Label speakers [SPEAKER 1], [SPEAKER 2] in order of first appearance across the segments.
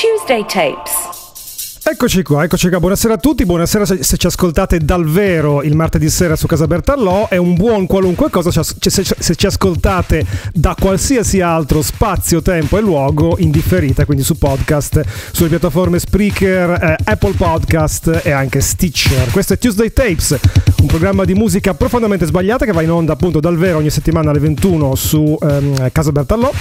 [SPEAKER 1] Tuesday Tapes.
[SPEAKER 2] Eccoci qua, eccoci qua. Buonasera a tutti, buonasera se ci ascoltate dal vero il martedì sera su Casa Bertallò. È un buon qualunque cosa se ci ascoltate da qualsiasi altro spazio, tempo e luogo in differita, quindi su podcast, sulle piattaforme Spreaker, eh, Apple Podcast e anche Stitcher. Questo è Tuesday Tapes, un programma di musica profondamente sbagliata che va in onda appunto dal vero ogni settimana alle 21 su ehm, Casa Bertallò.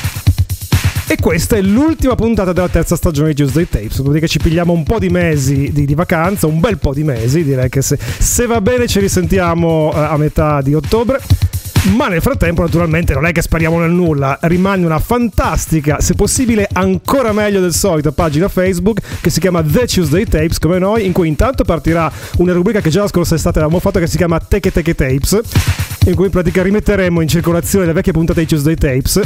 [SPEAKER 2] E questa è l'ultima puntata della terza stagione di Tuesday Tapes. Che ci pigliamo un po' di mesi di, di vacanza, un bel po' di mesi. Direi che se, se va bene ci risentiamo uh, a metà di ottobre. Ma nel frattempo, naturalmente, non è che spariamo nel nulla. Rimane una fantastica, se possibile ancora meglio del solito, pagina Facebook che si chiama The Tuesday Tapes, come noi, in cui intanto partirà una rubrica che già la scorsa estate avevamo fatto che si chiama Teke Teke Tapes, in cui in pratica rimetteremo in circolazione le vecchie puntate di Tuesday Tapes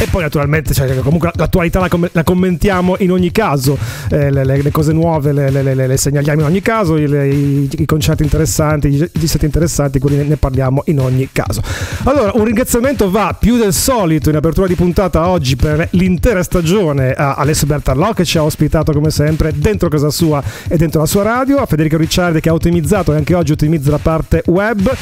[SPEAKER 2] e poi naturalmente cioè, comunque l'attualità la, com- la, commentiamo in ogni caso, eh, le, le, cose nuove le, le, segnaliamo in ogni caso, i, i, concerti interessanti, i, i set interessanti, quindi ne parliamo in ogni caso. Allora, un ringraziamento va più del solito in apertura di puntata oggi per l'intera stagione a Alessio Bertarlò che ci ha ospitato come sempre dentro casa sua e dentro la sua radio, a Federico Ricciardi che ha ottimizzato e anche oggi ottimizza la parte web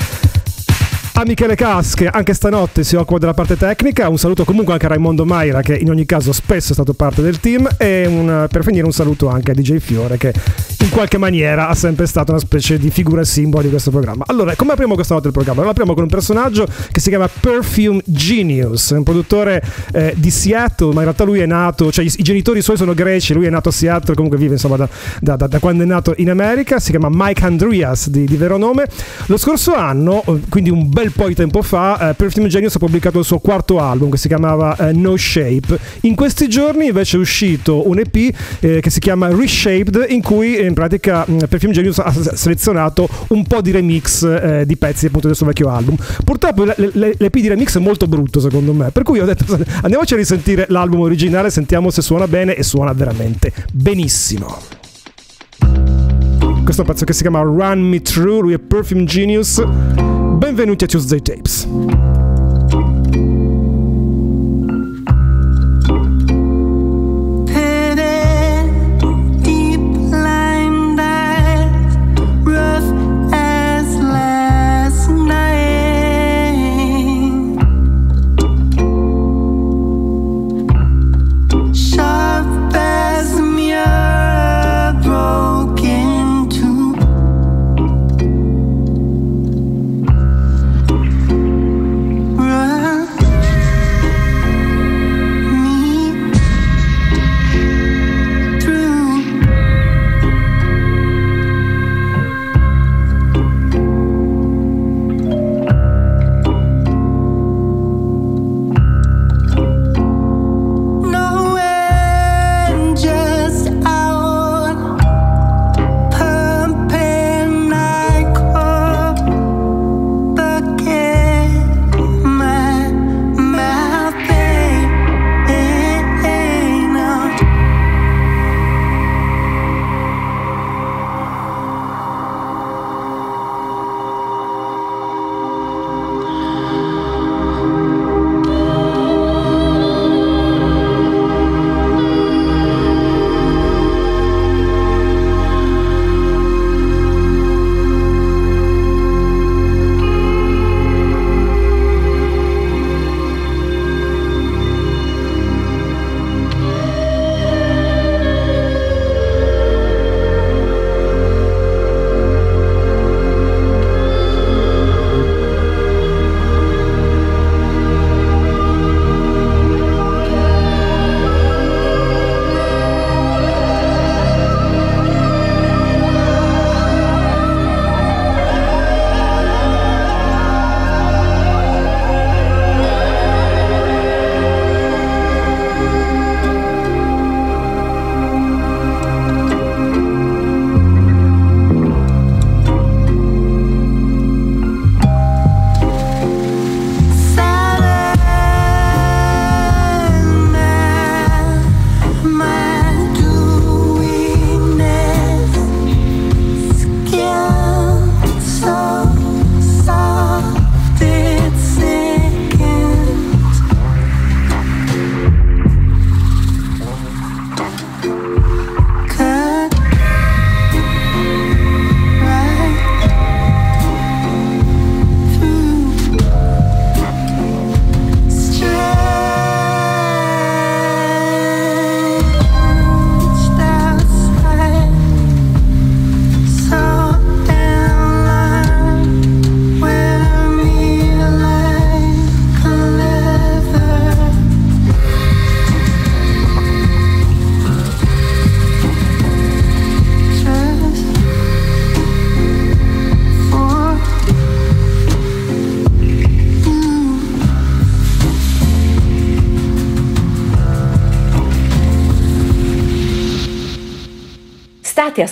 [SPEAKER 2] a Michele Casche, anche stanotte si occupa della parte tecnica. Un saluto comunque anche a Raimondo Maira, che in ogni caso spesso è stato parte del team. E un, per finire, un saluto anche a DJ Fiore, che in qualche maniera ha sempre stato una specie di figura simbolo di questo programma. Allora, come apriamo questa volta il programma? Lo apriamo con un personaggio che si chiama Perfume Genius, un produttore eh, di Seattle, ma in realtà lui è nato, cioè i, i, genitori suoi sono greci, lui è nato a Seattle, comunque vive insomma da, da, da, da quando è nato in America. Si chiama Mike Andreas di, di vero nome. Lo scorso anno, quindi un bel bel po' di tempo fa, eh, Perfume Genius ha pubblicato il suo quarto album che si chiamava eh, No Shape. In questi giorni invece è uscito un EP eh, che si chiama Reshaped, in cui in pratica mm, Perfume Genius ha selezionato un po' di remix eh, di pezzi appunto del suo vecchio album. Purtroppo l'EP di remix è molto brutto secondo me, per cui ho detto andiamoci a risentire l'album originale, sentiamo se suona bene e suona veramente benissimo questo pezzo che si chiama Run Me Through, lui è Perfume Genius. Benvenuti a Tuesday Tapes.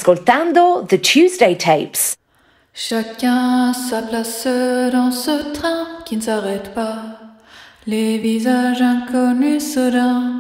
[SPEAKER 1] Ascoltando The Tuesday Tapes.
[SPEAKER 3] Chacun sa place dans ce train qui ne s'arrête pas. Les visages inconnus soudain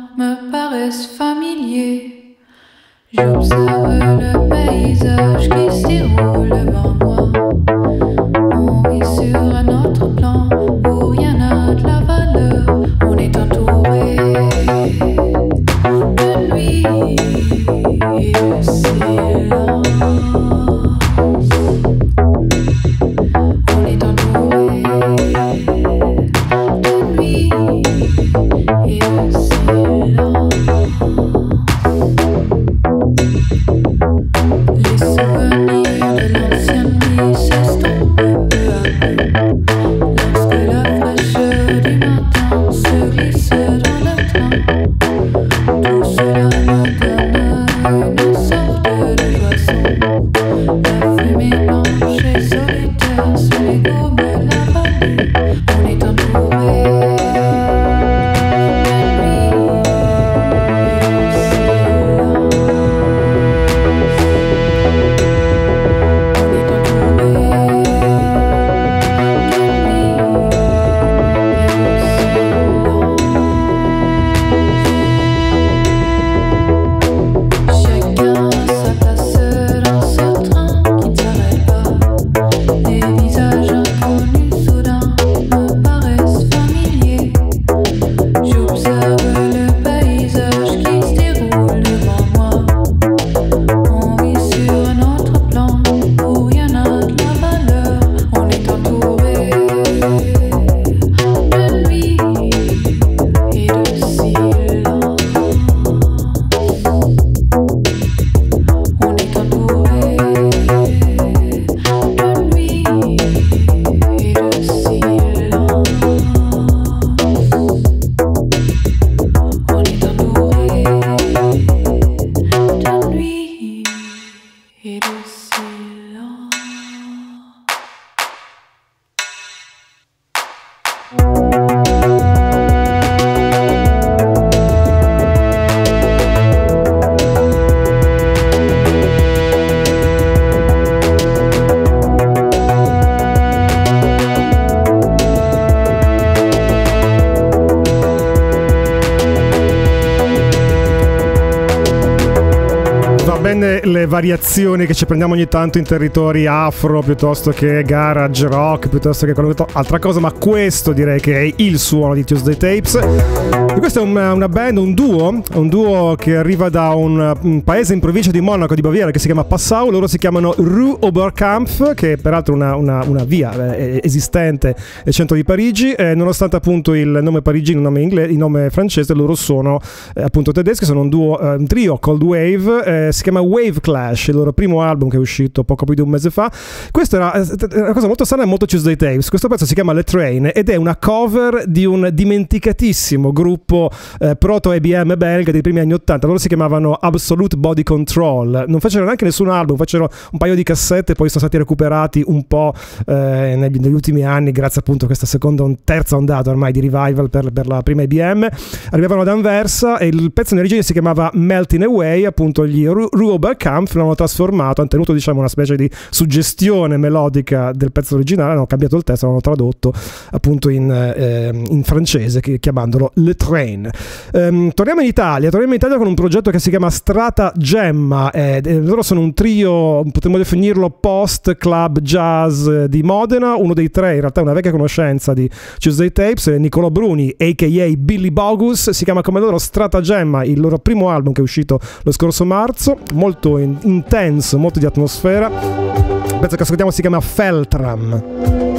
[SPEAKER 2] Bene le variazioni che ci prendiamo ogni tanto in territori afro piuttosto che garage rock, piuttosto che qualunque altra cosa, ma questo direi che è il suono di Tuesday Tapes. E questa è una, una band, un duo, un duo che arriva da un, un paese in provincia di Monaco di Baviera che si chiama Passau, loro si chiamano Rue Oberkampf, che è peraltro una, una- una via eh, esistente nel centro di Parigi, eh, nonostante appunto il nome parigino, il nome, ingle- il nome francese, loro sono eh, appunto tedeschi, sono un duo, eh, un trio Cold Wave, eh, si chiama Wave Clash, il loro primo album che è uscito poco più di un mese fa. Questa era eh, una cosa molto strana e molto Tuesday Tapes. Questo pezzo si chiama Le Train ed è una cover di un dimenticatissimo gruppo eh, proto IBM belga dei primi anni 80. Loro si chiamavano Absolute Body Control. Non fecero neanche nessun album, fecero un paio di cassette poi sono stati recuperati un po' eh, negli, negli ultimi anni grazie appunto a questa seconda, un, terza ondata ormai di revival per, per la prima IBM. Arrivavano ad Anversa e il pezzo in origine si chiamava Melting Away, appunto gli Ru- Ruoberkampf l'hanno trasformato, hanno tenuto diciamo una specie di suggestione melodica del pezzo originale, hanno cambiato il testo, l'hanno tradotto appunto in, eh, in francese chiamandolo Le Train. Ehm, torniamo in Italia, torniamo in Italia con un progetto che si chiama Strata Gemma, eh, eh, loro sono un trio, potremmo definirlo post club jazz eh, di Modena, uno dei tre, in realtà è una vecchia conoscenza di Tuesday Tapes, è Nicolò Bruni, a.k.a. Billy Bogus, si chiama come loro Strata Gemma, il loro primo album che è uscito lo scorso marzo, molto in- intenso, molto di atmosfera. Il pezzo che ascoltiamo si chiama Feltram.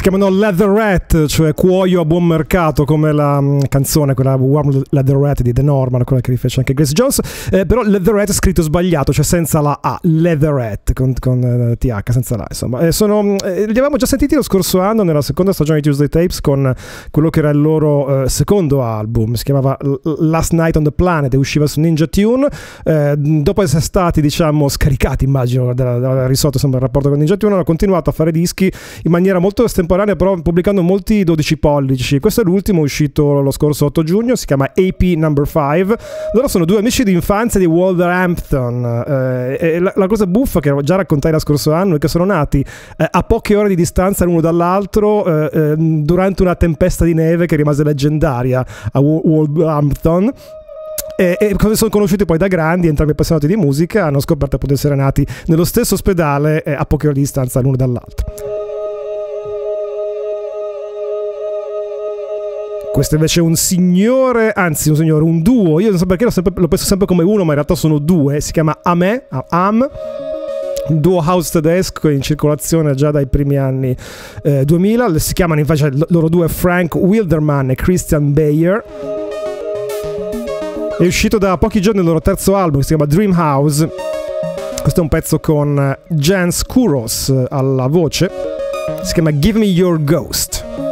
[SPEAKER 2] Si chiamano Leatherette, cioè cuoio a buon mercato, come la mm, canzone, quella Warm Leatherette di The Norman, quella che rifece anche Grace Jones. Eh, però Leatherette è scritto sbagliato, cioè senza la A, Leatherette con, con eh, TH, senza la. Insomma, eh, sono, eh, li avevamo già sentiti lo scorso anno nella seconda stagione di Tuesday Tapes con quello che era il loro eh, secondo album, si chiamava Last Night on the Planet e usciva su Ninja Tune. Eh, dopo essere stati, diciamo, scaricati, immagino, da, da risolto insomma, il rapporto con Ninja Tune, hanno continuato a fare dischi in maniera molto estemporanea, però pubblicando molti 12 pollici. Questo è l'ultimo uscito lo scorso 8 giugno, si chiama AP Number 5. Loro sono due amici di infanzia di Wolverhampton. Eh, la, la cosa buffa che già raccontai lo scorso anno è che sono nati eh, a poche ore di distanza l'uno dall'altro eh, eh, durante una tempesta di neve che rimase leggendaria a Wo- Wolverhampton. E, sono conosciuti poi da grandi, entrambi appassionati di musica, hanno scoperto di essere nati nello stesso ospedale eh, a poche ore di distanza l'uno dall'altro. Questo invece è un signore, anzi un signore, un duo. Io non so perché lo, sempre- lo penso sempre come uno, ma in realtà sono due. Si chiama Ame, Am, un duo house tedesco in circolazione già dai primi anni eh, 2000. Si chiamano invece loro due Frank Wilderman e Christian Bayer. È uscito da pochi giorni il loro terzo album, si chiama Dream House. Questo è un pezzo con eh, Jans Kuros alla voce. Si chiama Give Me Your Ghost.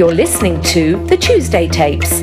[SPEAKER 1] You're listening to the Tuesday Tapes.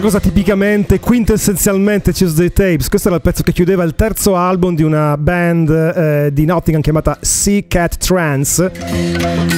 [SPEAKER 2] Un'altra cosa tipicamente, quintessenzialmente Tuesday Tapes, questo era il pezzo che chiudeva il terzo album di una band eh, di Nottingham chiamata Sea Cat Trance.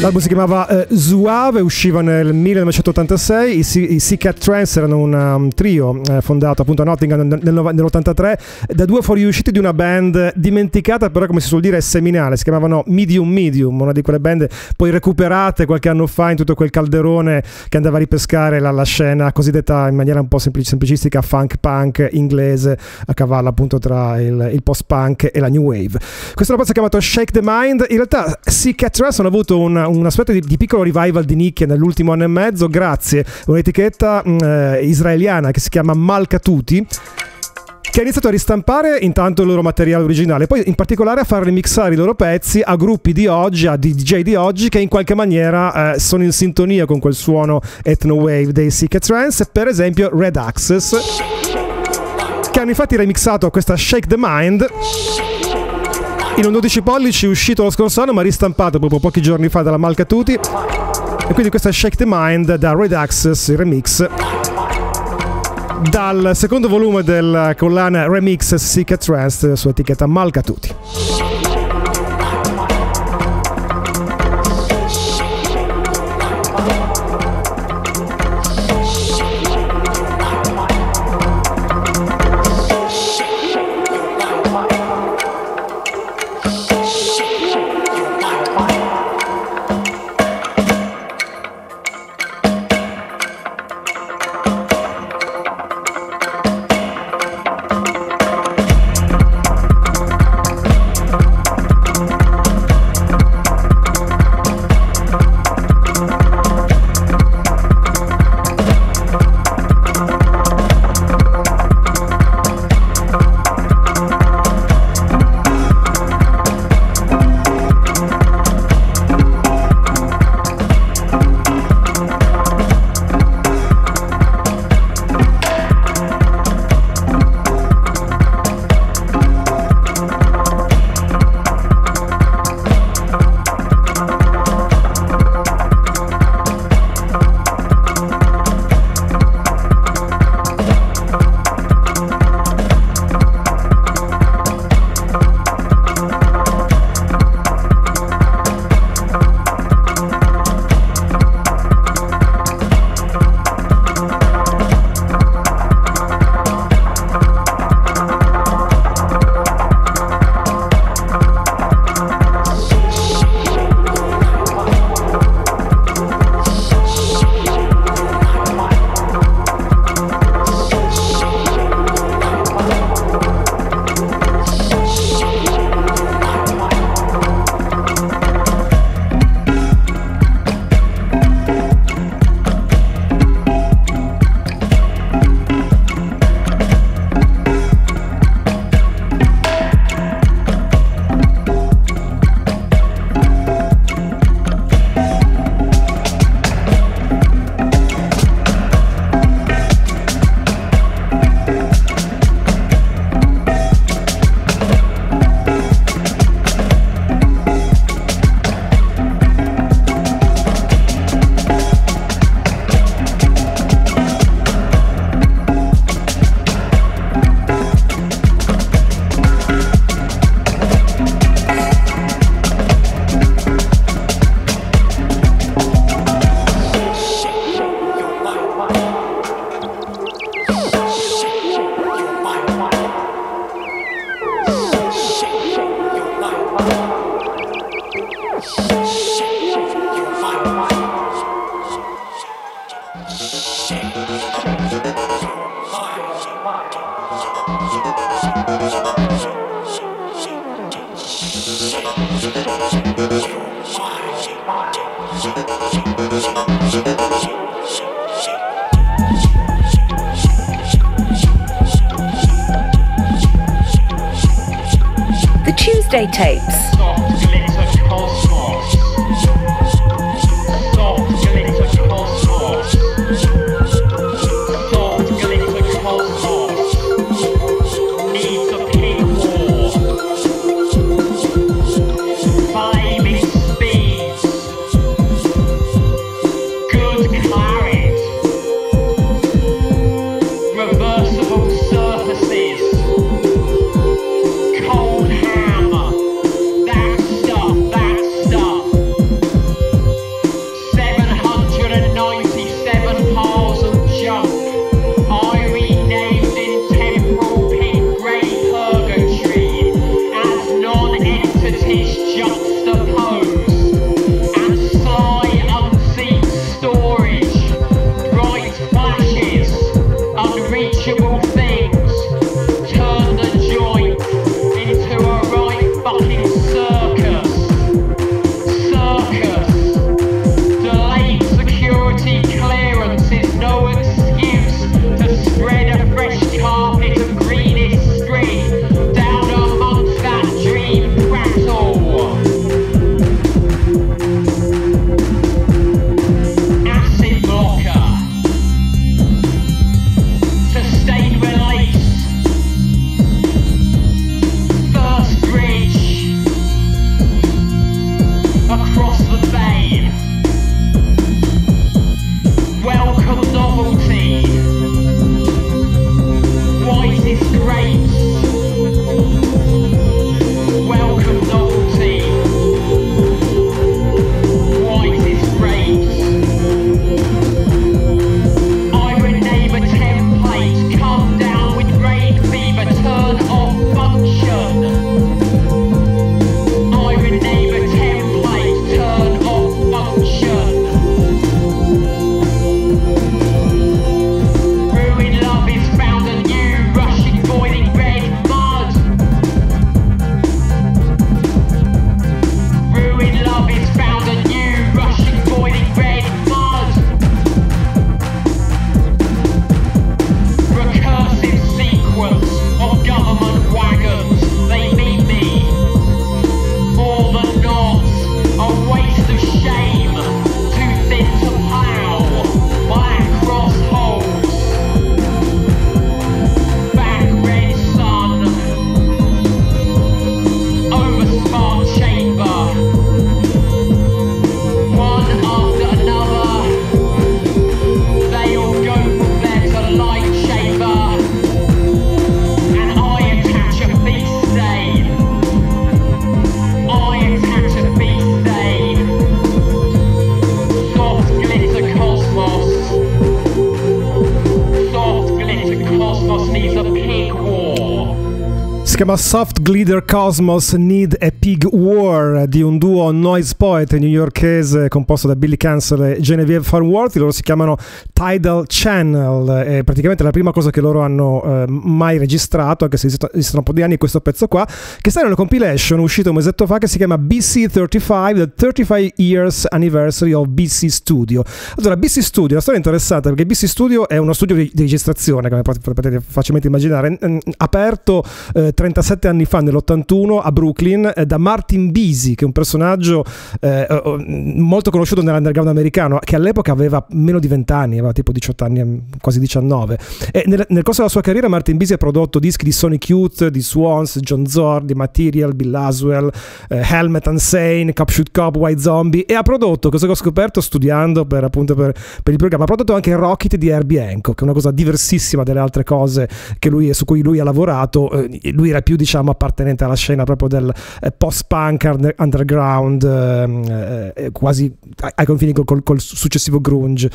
[SPEAKER 2] L'album si chiamava eh, Zuave, usciva nel 1986, i, i Sea Cat Trance erano un um, trio eh, fondato appunto a Nottingham nel, nel nov- nell'83 da due fuoriusciti di una band dimenticata però come si suol dire seminale, si chiamavano Medium Medium, una di quelle band poi recuperate qualche anno fa in tutto quel calderone che andava a ripescare la, la scena cosiddetta in maniera un po' semplic- semplicistica funk punk inglese a cavallo appunto tra il, il post punk e la new wave. Questo è un pezzo chiamato Shake the Mind. In realtà Sea Cat Trance hanno avuto un- una specie di, di piccolo revival di nicchia nell'ultimo anno e mezzo grazie a un'etichetta mh, eh, israeliana che si chiama Malkatuti che ha iniziato a ristampare intanto il loro materiale originale, poi in particolare a far remixare i loro pezzi a gruppi di oggi, a DJ di oggi che in qualche maniera eh, sono in sintonia con quel suono ethno wave dei Secret Trance, per esempio Red Access, che hanno infatti remixato questa Shake the Mind. In un 12 pollici uscito lo scorso anno ma ristampato proprio pochi giorni fa dalla Malcatuti e quindi questa Shake the Mind da Red Access, il remix dal secondo volume del collana Remix Secret Trance su etichetta Malcatuti.
[SPEAKER 4] Soft
[SPEAKER 2] Glider Cosmos Need a Pig War di un duo noise poet newyorkese composto da Billy Cancel e Genevieve Farworthy. Loro si chiamano Tidal Channel. È praticamente la prima cosa che loro hanno eh, mai registrato, anche se esistono un po' di anni, questo pezzo qua, che sta in una compilation uscita un mesetto fa che si chiama BC35, The 35 Years Anniversary of BC Studio. Allora, BC Studio, la storia è interessante perché BC Studio è uno studio di, registrazione, come pot- potete facilmente immaginare, mm, aperto eh, 37 anni fa, nell'81, a Brooklyn, da Martin Bisi, che è un personaggio eh, eh, molto conosciuto nell'underground americano, che all'epoca aveva meno di 20 anni, aveva tipo 18 anni, mm, quasi 19. E nel, nel corso della sua carriera Martin Bisi ha prodotto dischi di Sonic Youth, di Swans, John Zorn, di Material, Bill Laswell, eh, Helmet Unsane, Cop Shoot Cop, White Zombie e ha prodotto, cosa che ho scoperto studiando per, appunto per, per il programma, ha prodotto anche Rocket di Herbie Hancock, che è una cosa diversissima dalle altre cose lui, su cui lui ha lavorato. Eh, lui era più diciamo appartenente alla scena proprio del eh, post-punk under- underground, ehm, eh, eh, quasi ai, confini col- col successivo grunge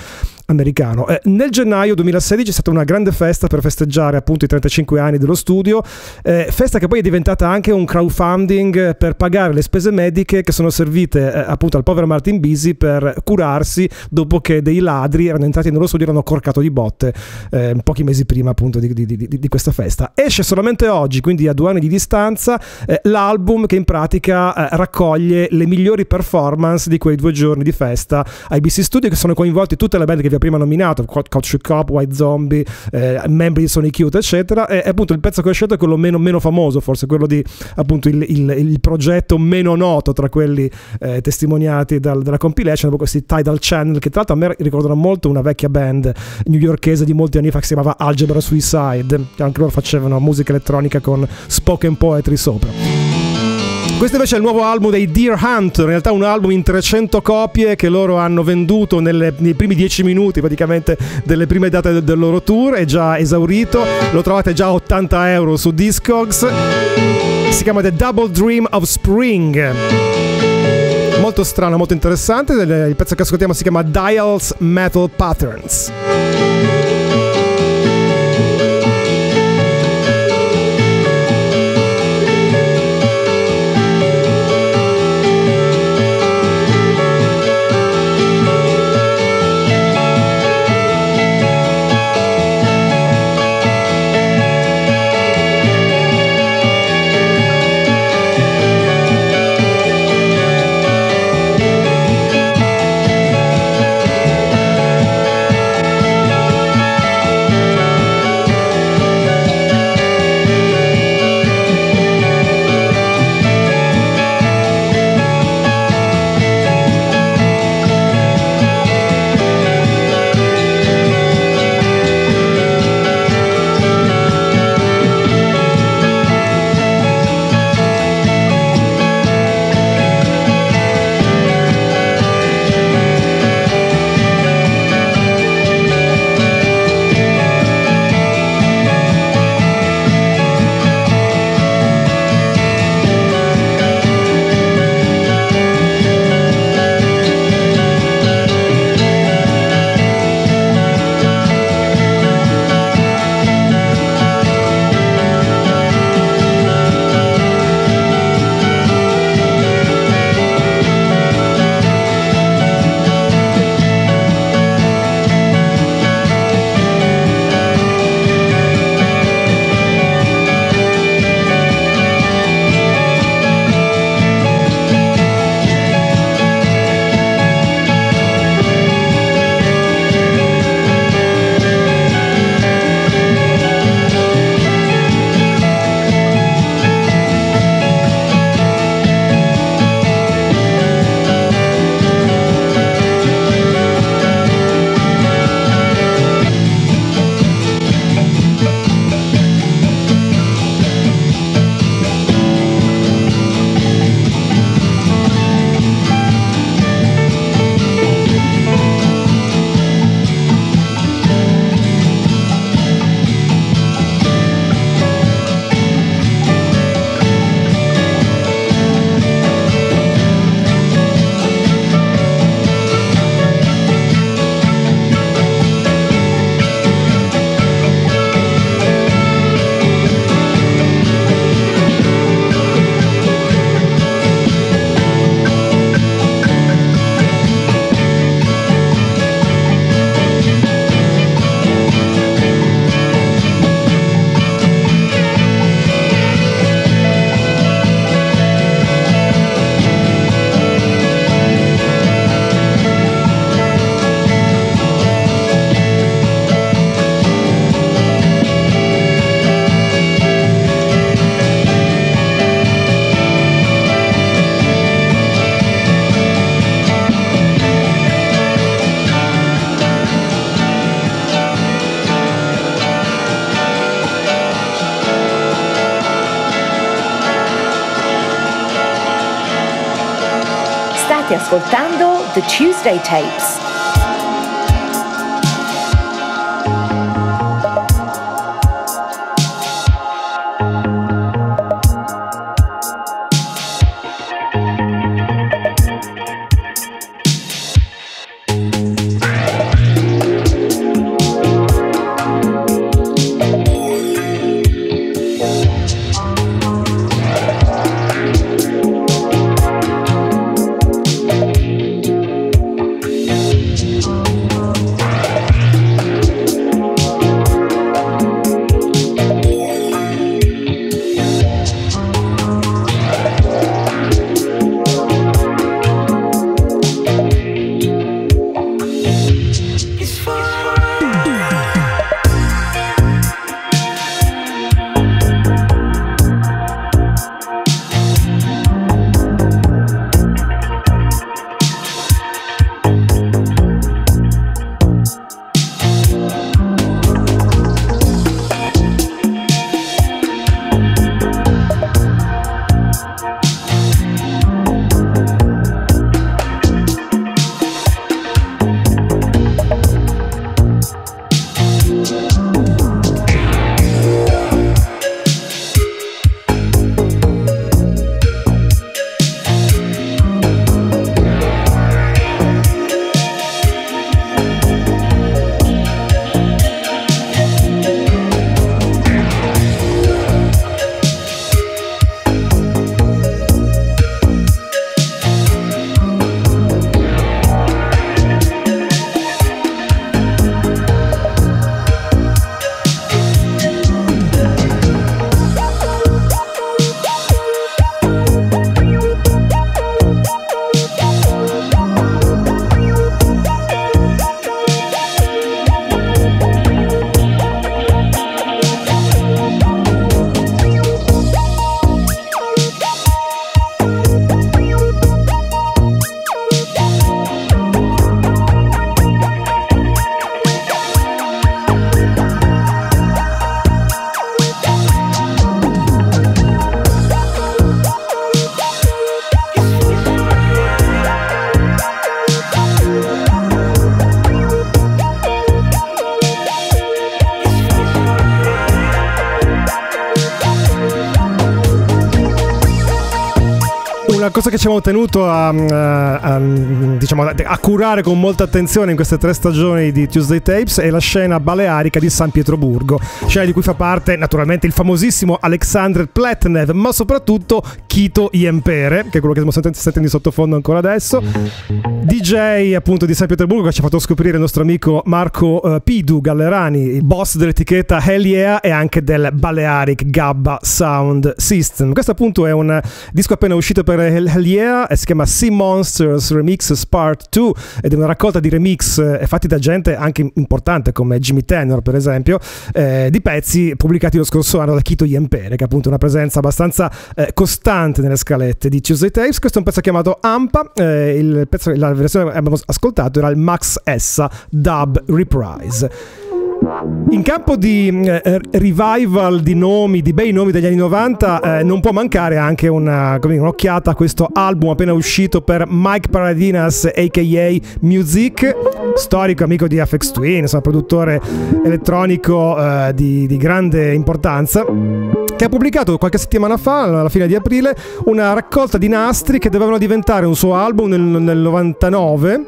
[SPEAKER 2] americano. Eh, nel gennaio 2016 è stata una grande festa per festeggiare appunto i 35 anni dello studio, eh, festa che poi è diventata anche un crowdfunding per pagare le spese mediche che sono servite eh, appunto al povero Martin Bisi per curarsi dopo che dei ladri erano entrati nello studio e erano corcato di botte eh, pochi mesi prima appunto di, di- di- di questa festa. Esce solamente oggi, quindi a due anni di distanza, eh, l'album che in pratica eh, raccoglie le migliori performance di quei due giorni di festa ai BC Studio che sono coinvolti tutte le band che vi ho prima nominato, Coach Cop, White Zombie, eh, membri di Sonic Youth eccetera e, appunto il pezzo che ho scelto è quello meno, meno famoso, forse quello di appunto il, il- il progetto meno noto tra quelli eh, testimoniati dal- dalla compilation, questi Tidal Channel che tra l'altro a me ricordano molto una vecchia band newyorkese di molti anni fa che si chiamava Algebra Suicide, che anche loro facevano musica elettronica con spoken poetry sopra. Questo invece è il nuovo album dei Deer Hunt, in realtà un album in 300 copie che loro hanno venduto nelle- nei primi 10 minuti praticamente delle prime date del, del loro tour, è già esaurito, lo trovate già a 80 euro su Discogs, si chiama The Double Dream of Spring. Molto strano, molto interessante, il pezzo che ascoltiamo si chiama Dials Metal Patterns.
[SPEAKER 1] Ascoltando The Tuesday Tapes.
[SPEAKER 2] Una cosa che ci abbiamo tenuto a, a- a- diciamo, a curare con molta attenzione in queste tre stagioni di Tuesday Tapes è la scena balearica di San Pietroburgo, scena di cui fa parte naturalmente il famosissimo Alexander Pletnev, ma soprattutto Kito Iempere, che è quello che stiamo sentendo- in sottofondo ancora adesso. DJ appunto di San Pietroburgo che ci ha fatto scoprire il nostro amico Marco eh, Pidu Gallerani, boss dell'etichetta Hell Yeah e anche del Balearic Gabba Sound System. Questo appunto è un disco appena uscito per Hell Hell Yeah e si chiama Sea Monsters Remixes Part 2 ed è una raccolta di remix eh, fatti da gente anche importante come Jimmy Tenor per esempio, eh, di pezzi pubblicati lo scorso anno da Kito Iempere che è appunto una presenza abbastanza eh, costante nelle scalette di Tuesday Tapes. Questo è un pezzo chiamato Ampa, eh, il pezzo, la versione che abbiamo ascoltato era il Max Essa Dub Reprise. In campo di eh, revival di nomi, di bei nomi degli anni 90, eh, non può mancare anche una, dire, un'occhiata a questo album appena uscito per Mike Paradinas, a.k.a. Music, storico amico di Afex Twin, insomma, produttore elettronico eh, di, di grande importanza che ha pubblicato qualche settimana fa, alla fine di aprile, una raccolta di nastri che dovevano diventare un suo album nel, nel 99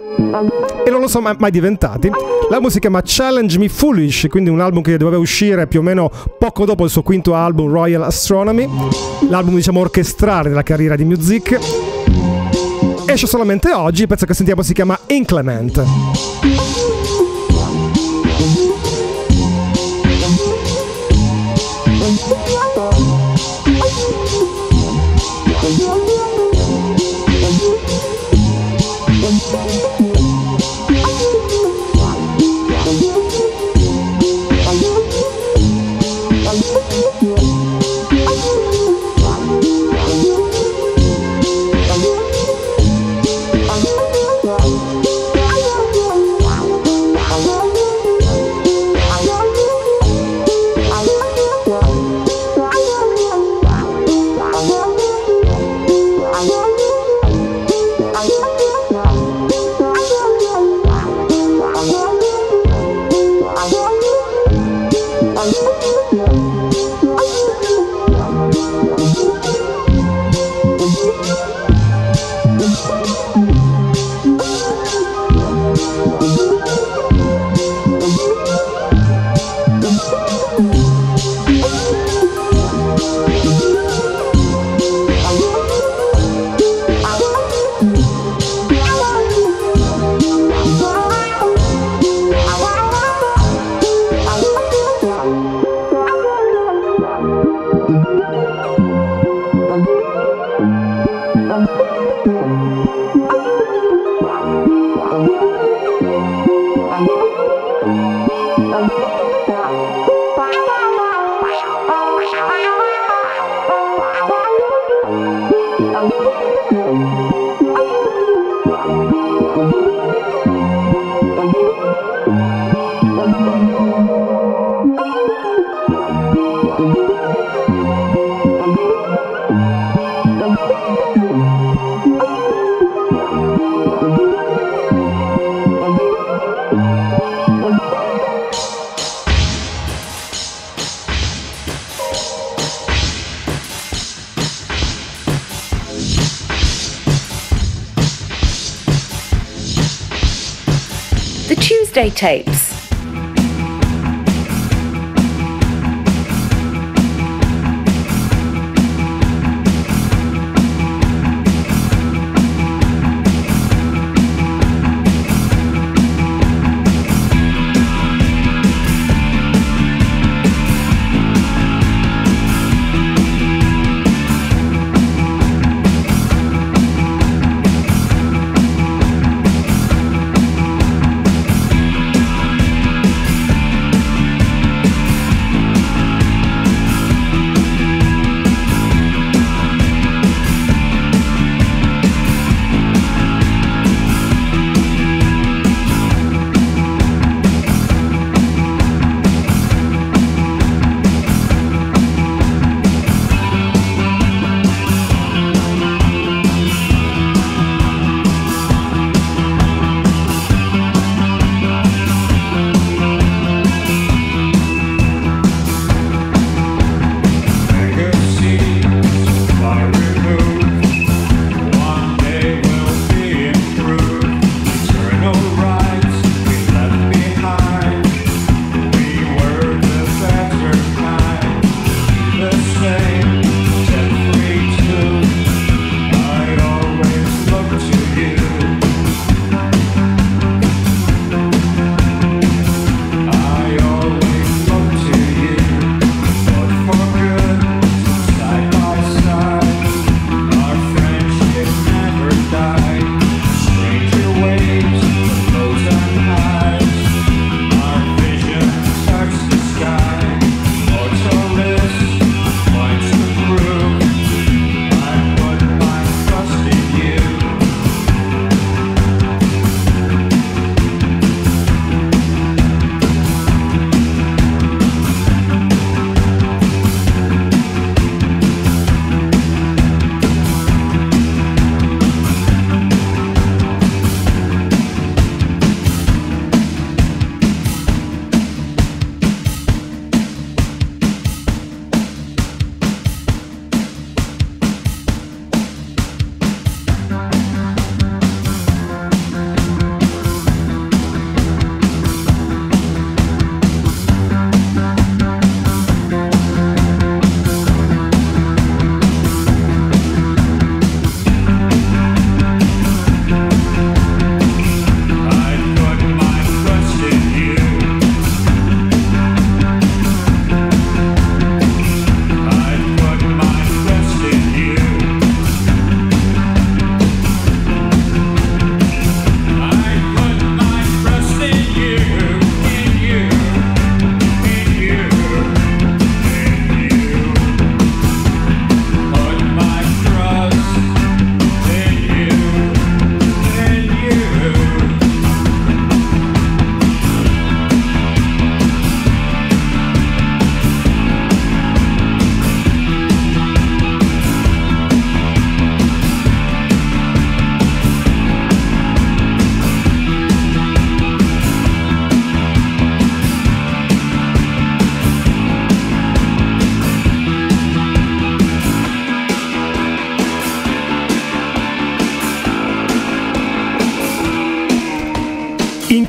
[SPEAKER 2] e non lo sono mai, mai diventati. L'album si chiama Challenge Me Foolish, quindi un album che doveva uscire più o meno poco dopo il suo quinto album Royal Astronomy, l'album diciamo orchestrale della carriera di Music. Esce solamente oggi, il pezzo che sentiamo si chiama Inclement.
[SPEAKER 5] tape.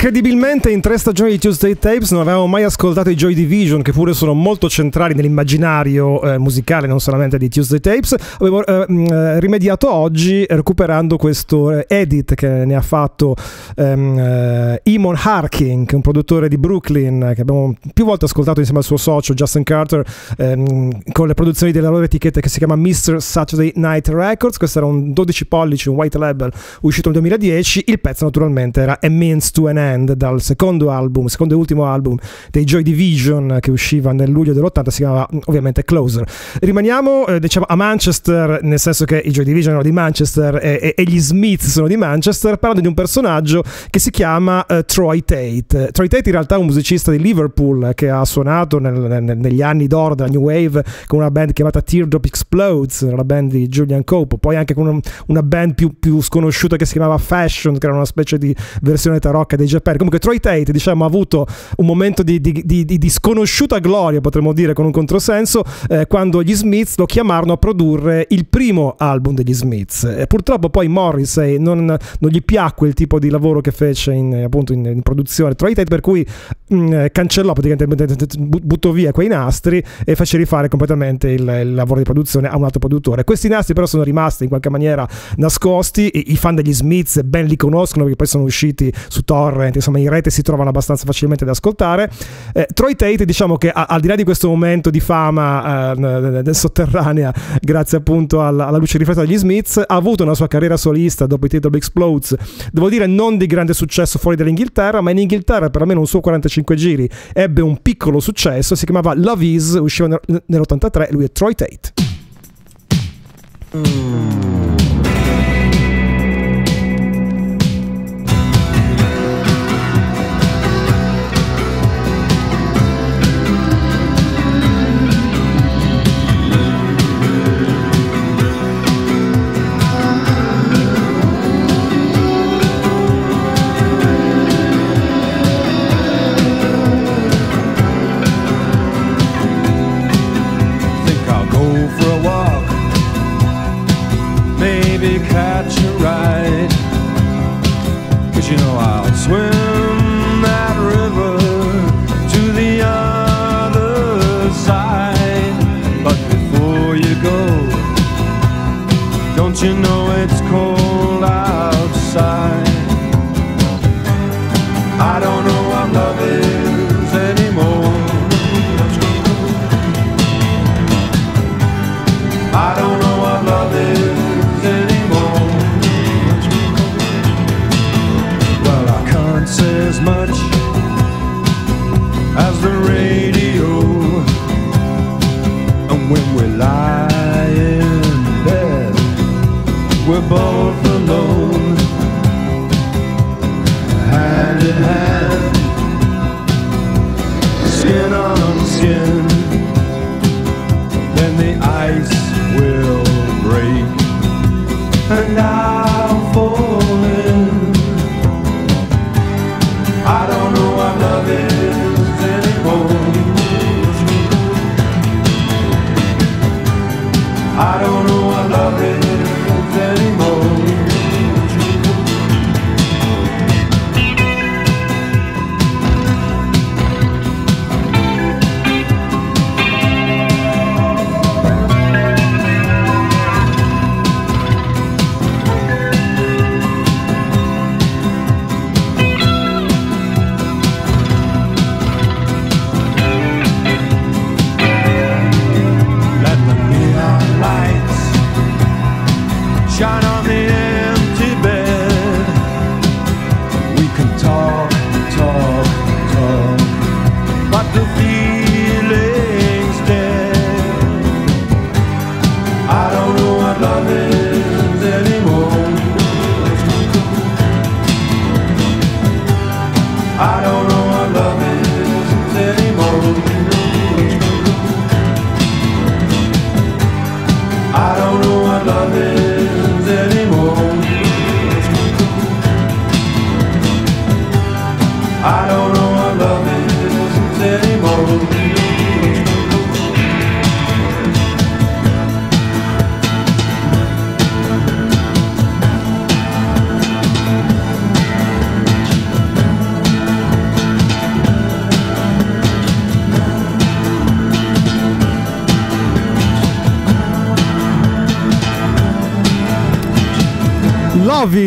[SPEAKER 5] Tuesday Tapes.
[SPEAKER 2] Incredibilmente in tre stagioni di Tuesday Tapes non avevamo mai ascoltato i Joy Division che pure sono molto centrali nell'immaginario eh, musicale non solamente di Tuesday Tapes. Avevo eh, mh, eh, rimediato oggi recuperando questo eh, edit che ne ha fatto ehm, eh, Harking, che è un produttore di Brooklyn che abbiamo più volte ascoltato insieme al suo socio Justin Carter ehm, con le produzioni della loro etichetta che si chiama Mr. Saturday Night Records. Questo era un 12 pollici, un white label uscito nel 2010. Il pezzo naturalmente era A Means to an End Band dal secondo album, secondo e ultimo album dei Joy Division che usciva nel luglio dell'80, si chiamava mm, ovviamente Closer. Rimaniamo eh, diciamo a Manchester, nel senso che i Joy Division erano di Manchester e, e- e gli Smith sono di Manchester, parlando di un personaggio che si chiama eh, Troy Tate. Troy Tate in realtà è un musicista di Liverpool che ha suonato nel- nel- negli anni d'oro della New Wave con una band chiamata Teardrop Explodes, la band di Julian Cope, poi anche con un- una band più, più sconosciuta che si chiamava Fashion, che era una specie di versione tarocca dei Japan. Comunque Troy Tate diciamo, ha avuto un momento di, di- di- di- sconosciuta gloria, potremmo dire con un controsenso, eh, quando gli Smiths lo chiamarono a produrre il primo album degli Smiths. Eh, purtroppo poi Morrissey non, non gli piacque il tipo di lavoro che fece in, eh, appunto in, in produzione Troy Tate, per cui mh, eh, cancellò praticamente, bu- buttò via quei nastri e fece rifare completamente il, il lavoro di produzione a un altro produttore. Questi nastri però sono rimasti in qualche maniera nascosti, i, i fan degli Smiths ben li conoscono perché poi sono usciti su torrent, insomma in rete si trovano abbastanza facilmente da ascoltare. Eh, Troy Tate diciamo che a- al di là di questo momento di fama eh, n- sotterranea grazie appunto alla, alla luce riflessa degli Smiths ha avuto una sua carriera solista dopo i titoli Explodes devo dire non di grande successo fuori dall'Inghilterra ma in Inghilterra per almeno un suo 45 giri ebbe un piccolo successo si chiamava Love Is usciva nel- nell'83 lui è Troy Tate
[SPEAKER 5] think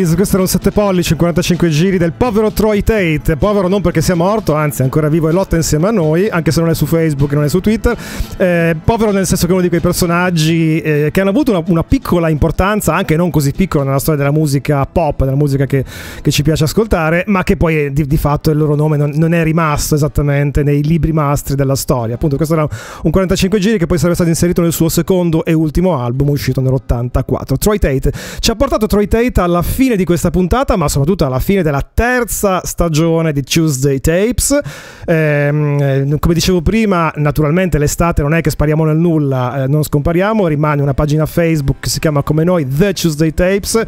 [SPEAKER 2] Lovis, questo era un 7 pollici, 45 giri del povero Troy Tate. Povero non perché sia morto, anzi ancora vivo e lotta insieme a noi, anche se non è su Facebook, non è su Twitter. Eh, povero nel senso che è uno di quei personaggi eh, che hanno avuto una, una piccola importanza, anche non così piccola nella storia della musica pop, della musica che, che ci piace ascoltare, ma che poi eh, di, di fatto il loro nome non, non è rimasto esattamente nei libri mastri della storia. Appunto, questo era un 45 giri che poi sarebbe stato inserito nel suo secondo e ultimo album uscito nell'84. Troy Tate ci ha portato Troy Tate alla fine di questa puntata, ma soprattutto alla fine della terza stagione di Tuesday Tapes. Ehm, eh, come dicevo prima, naturalmente l'estate non è che spariamo nel nulla, eh, non scompariamo, rimane una pagina Facebook che si chiama come noi The Tuesday Tapes,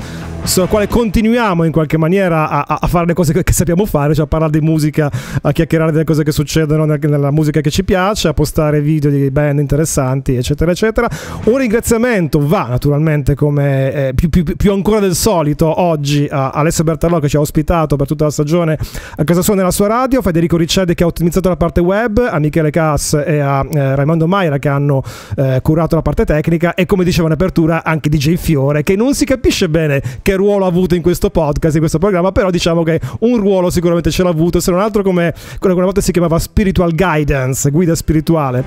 [SPEAKER 2] sulla quale continuiamo in qualche maniera a, a fare le cose che, che sappiamo fare, cioè a parlare di musica, a chiacchierare delle cose che succedono nel- nella musica che ci piace, a postare video di band interessanti, eccetera, eccetera. Un ringraziamento va naturalmente come eh, più, più- più ancora del solito oggi a Alessio Bertallò che ci ha ospitato per tutta la stagione a casa sua nella sua radio, Federico Ricciardi che ha ottimizzato la parte web, a Michele Cass e a eh, Raimondo Maira che hanno eh, curato la parte tecnica e come dicevo in apertura anche DJ Fiore che non si capisce bene che ruolo ha avuto in questo podcast, in questo programma, però diciamo che un ruolo sicuramente ce l'ha avuto, se non altro come quello che una volta si chiamava Spiritual Guidance, guida spirituale.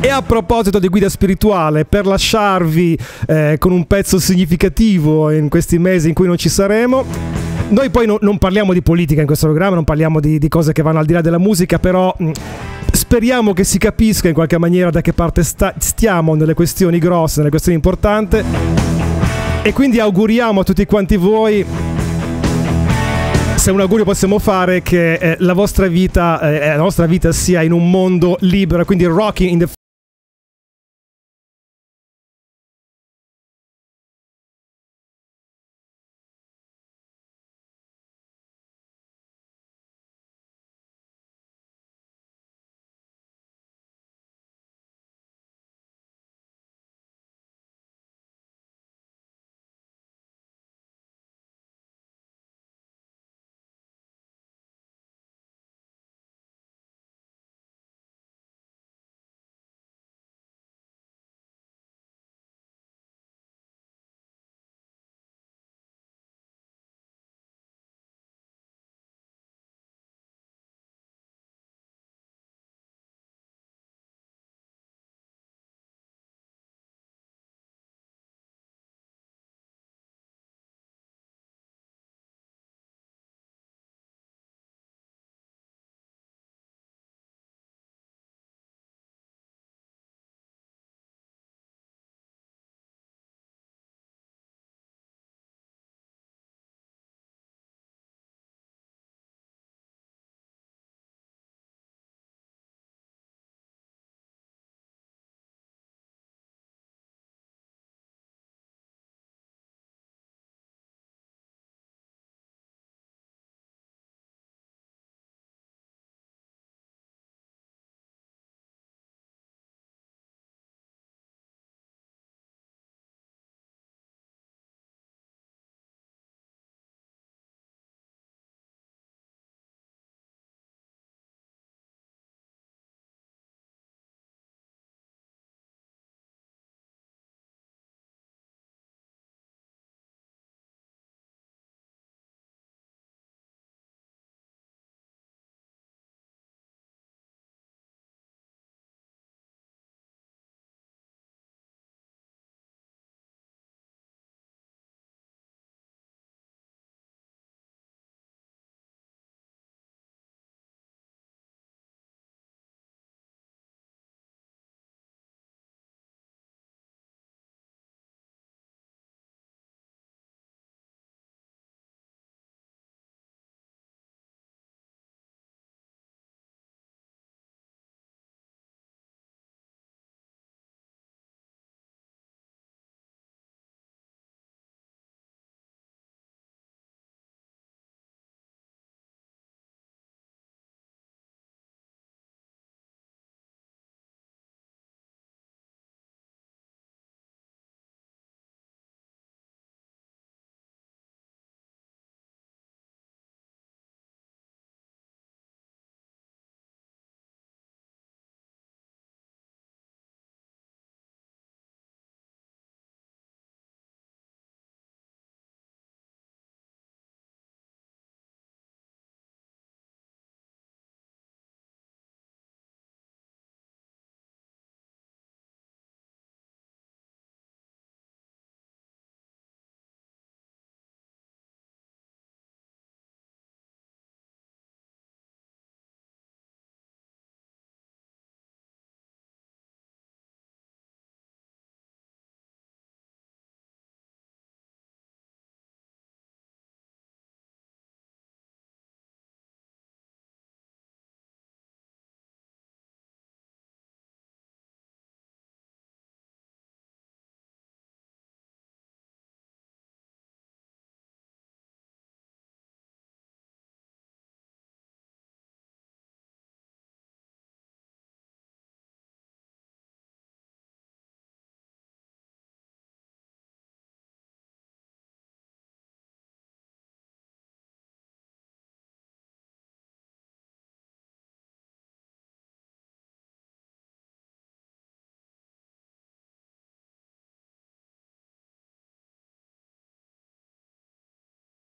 [SPEAKER 2] E a proposito di guida spirituale, per lasciarvi eh, con un pezzo significativo in questi mesi in cui non ci saremo, noi poi no- non parliamo di politica in questo programma, non parliamo di, di cose che vanno al di là della musica, però mh, speriamo che si capisca in qualche maniera da che parte sta- stiamo nelle questioni grosse, nelle questioni importanti. E quindi auguriamo a tutti quanti voi se un augurio possiamo fare che eh, la vostra vita, eh, la nostra vita sia in un mondo libero, quindi rocking in the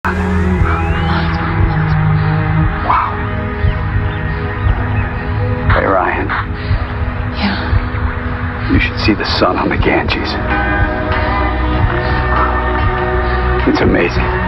[SPEAKER 5] Hey, Ryan.
[SPEAKER 6] Yeah.
[SPEAKER 5] You should see the sun on the Ganges. It's amazing.